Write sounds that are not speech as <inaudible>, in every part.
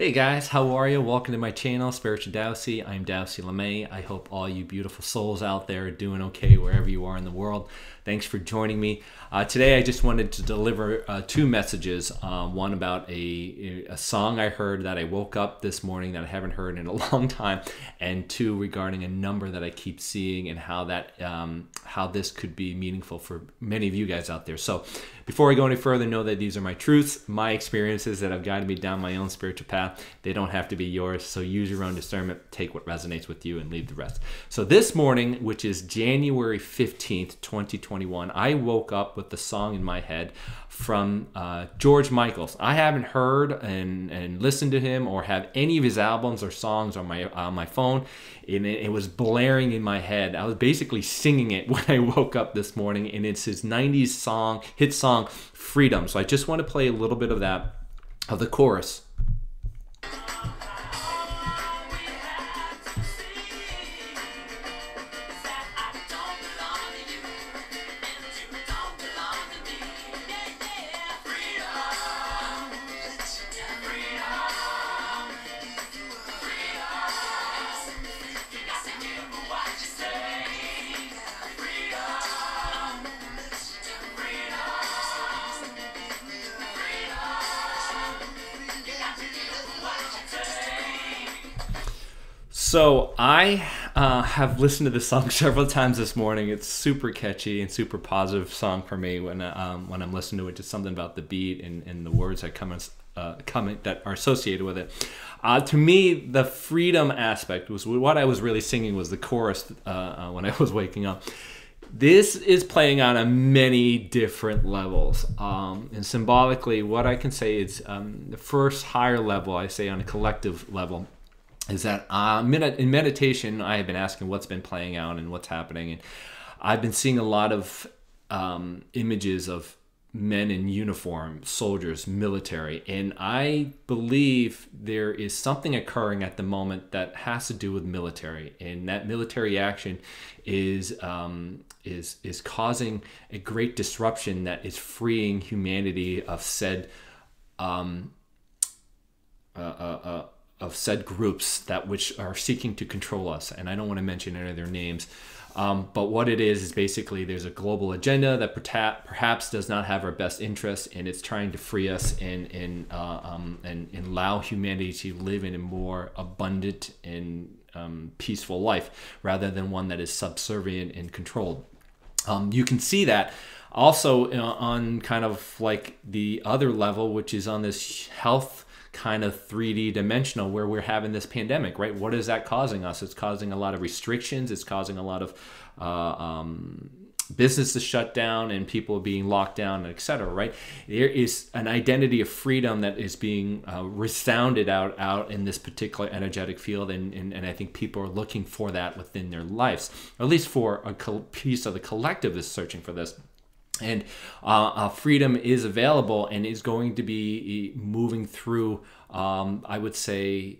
Hey guys, how are you? Welcome to my channel, Spiritual Daosith. I'm Dowsey LeMay. I hope all you beautiful souls out there are doing okay wherever you are in the world. Thanks for joining me. Uh, today I just wanted to deliver uh, two messages. Uh, one about a, a song I heard that I woke up this morning that I haven't heard in a <laughs> long time, and two regarding a number that I keep seeing and how that um, how this could be meaningful for many of you guys out there. So before I go any further, know that these are my truths, my experiences that have guided me down my own spiritual path. They don't have to be yours, so use your own discernment, take what resonates with you, and leave the rest. So this morning, which is January 15th, 2021, I woke up with the song in my head from uh, George Michaels. I haven't heard and, and listened to him or have any of his albums or songs on my on my phone, and it, it was blaring in my head. I was basically singing it <laughs> when I woke up this morning, and it's his 90s song, hit song song Freedom. So I just want to play a little bit of that, of the chorus. So I uh, have listened to this song <laughs> several times this morning. It's super catchy and super positive song for me when um, when I'm listening to it. Just something about the beat and, and the words that come uh, come that are associated with it. Uh, to me, the freedom aspect was what I was really singing was the chorus uh, uh, when I <laughs> was waking up. This is playing on a many different levels, um, and symbolically, what I can say is um, the first higher level. I say on a collective level is that uh, in meditation, I have been asking what's been playing out and what's happening, and I've been seeing a lot of um, images of men in uniform, soldiers, military, and I believe there is something occurring at the moment that has to do with military, and that military action is um, is is causing a great disruption that is freeing humanity of said. Um, uh, uh, uh, of said groups that which are seeking to control us and i don't want to mention any of their names. Um, but what it is is basically there's a global agenda that perhaps does not have our best interests and it's trying to free us and and, uh, um, and, and allow humanity to live in a more abundant and um, peaceful life rather than one that is subservient and controlled. Um, you can see that also uh, on kind of like the other level which is on this health kind of 3D dimensional where we're having this pandemic, right? What is that causing us? It's causing a lot of restrictions. It's causing a lot of uh, um, businesses shut down and people being locked down, etc. Right? There is an identity of freedom that is being uh, resounded out out in this particular energetic field, and, and, and I think people are looking for that within their lives, at least for a piece of the collective is searching for this and uh, uh, freedom is available and is going to be moving through um, i would say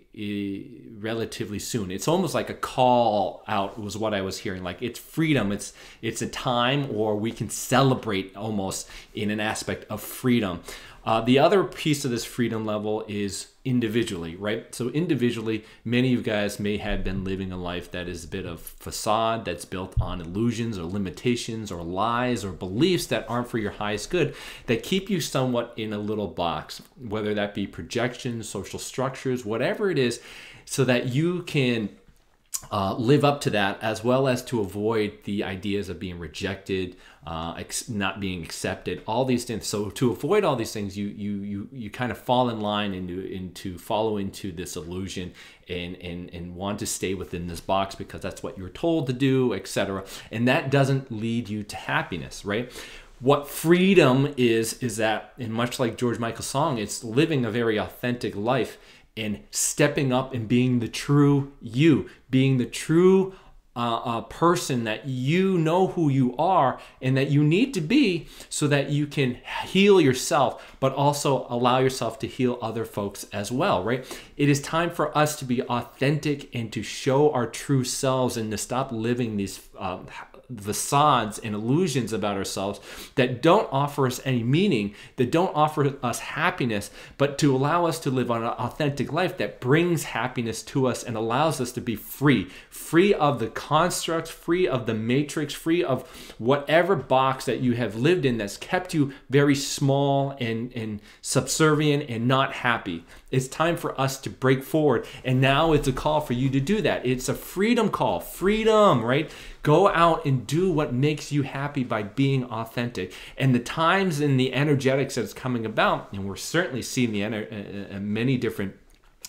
relatively soon. It's almost like a call out was what i was hearing. Like it's freedom. It's it's a time or we can celebrate almost in an aspect of freedom uh, the other piece of this freedom level is individually, right? So, individually, many of you guys may have been living a life that is a bit of facade that's built on illusions or limitations or lies or beliefs that aren't for your highest good that keep you somewhat in a little box, whether that be projections, social structures, whatever it is, so that you can uh, live up to that as well as to avoid the ideas of being rejected uh, ex- not being accepted all these things. So to avoid all these things you you you, you kind of fall in line into into follow into this illusion and and and want to stay within this box because that's what you're told to do etc and that doesn't lead you to happiness right? What freedom is is that and much like george michael's song it's living a very authentic life and stepping up and being the true you, being the true uh, uh, person that you know who you are and that you need to be so that you can heal yourself, but also allow yourself to heal other folks as well, right? It is time for us to be authentic and to show our true selves and to stop living these um, facades and illusions about ourselves that don't offer us any meaning, that don't offer us happiness, but to allow us to live an authentic life that brings happiness to us and allows us to be free, free of the constructs, free of the matrix, free of whatever box that you have lived in that's kept you very small and, and subservient and not happy. It's time for us to break forward. And now it's a call for you to do that. It's a freedom call. Freedom, right? Go out and do what makes you happy by being authentic. And the times and the energetics that's coming about, and we're certainly seeing the ener- uh, uh, many different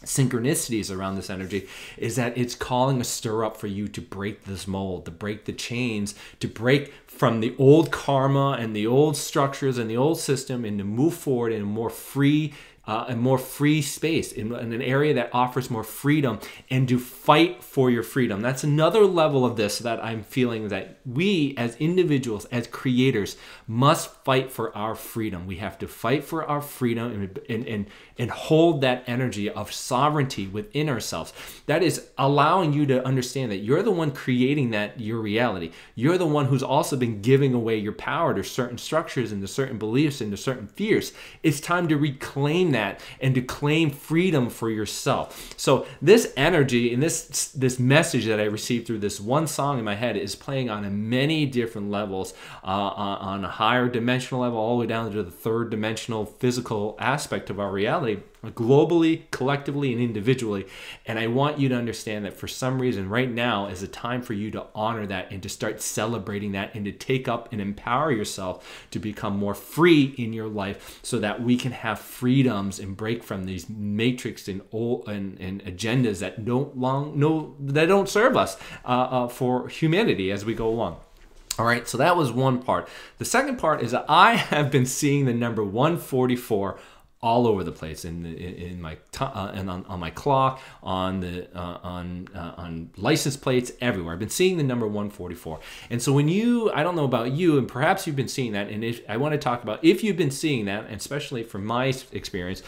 synchronicities around this energy is that it's calling a stir up for you to break this mold, to break the chains, to break from the old karma and the old structures and the old system and to move forward in a more free uh, a more free space in, in, an area that offers more freedom and to fight for your freedom. That's another level of this that I'm feeling that we as individuals, as creators, must fight for our freedom. We have to fight for our freedom and, and, and, and hold that energy of sovereignty within ourselves. That is allowing you to understand that you're the one creating that your reality. You're the one who's also been giving away your power to certain structures and to certain beliefs and to certain fears. It's time to reclaim that and to claim freedom for yourself. So this energy and this this message that I received through this one song in my head is playing on many different levels, uh, on a higher dimensional level, all the way down to the third dimensional physical aspect of our reality globally, collectively, and individually. And I want you to understand that for some reason, right now is a time for you to honor that and to start celebrating that and to take up and empower yourself to become more free in your life so that we can have freedoms and break from these matrix and, old, and, and agendas that don't long no that don't serve us uh, uh, for humanity as we go along. All right, so that was one part. The second part is that I have been seeing the number 144 all over the place in in, in my uh, and on, on my clock on the uh, on uh, on license plates everywhere. I've been seeing the number 144 and so when you i don't know about you and perhaps you've been seeing that and if, i want to talk about if you've been seeing that and especially from my experience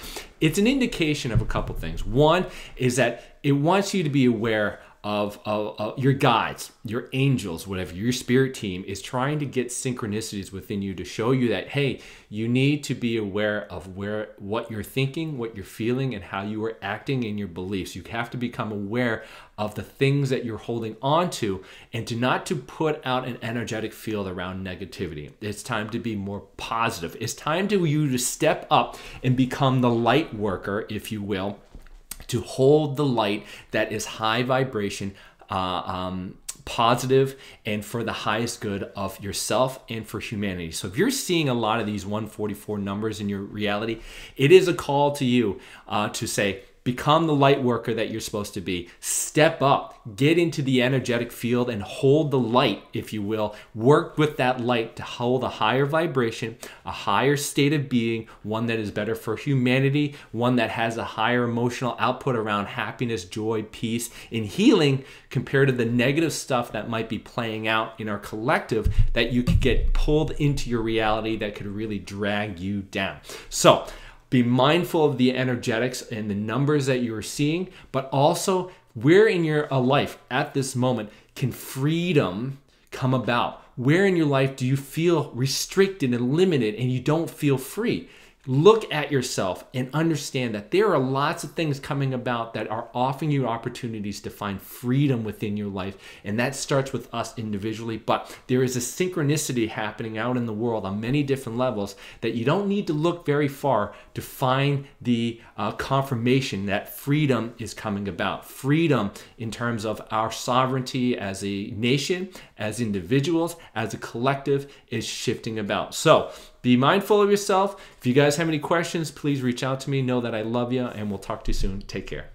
it's an indication of a couple things. One is that it wants you to be aware of, of, of, your guides, your angels, whatever, your spirit team is trying to get synchronicities within you to show you that, hey, you need to be aware of where what you're thinking, what you're feeling, and how you are acting in your beliefs. You have to become aware of the things that you're holding on to and to not to put out an energetic field around negativity. It's time to be more positive. It's time to you to step up and become the light worker, if you will to hold the light that is high vibration, uh, um, positive, and for the highest good of yourself and for humanity. So if you're seeing a lot of these 144 numbers in your reality, it is a call to you uh, to say, Become the light worker that you're supposed to be. Step up, get into the energetic field and hold the light, if you will. Work with that light to hold a higher vibration, a higher state of being, one that is better for humanity, one that has a higher emotional output around happiness, joy, peace, and healing compared to the negative stuff that might be playing out in our collective that you could get pulled into your reality that could really drag you down. So, be mindful of the energetics and the numbers that you are seeing, but also where in your uh, life at this moment can freedom come about? Where in your life do you feel restricted and limited and you don't feel free? Look at yourself and understand that there are lots of things coming about that are offering you opportunities to find freedom within your life. And that starts with us individually. But there is a synchronicity happening out in the world on many different levels that you don't need to look very far to find the uh, confirmation that freedom is coming about. Freedom in terms of our sovereignty as a nation, as individuals, as a collective is shifting about. So, be mindful of yourself. If you guys have any questions, please reach out to me. Know that I love you, and we'll talk to you soon. Take care.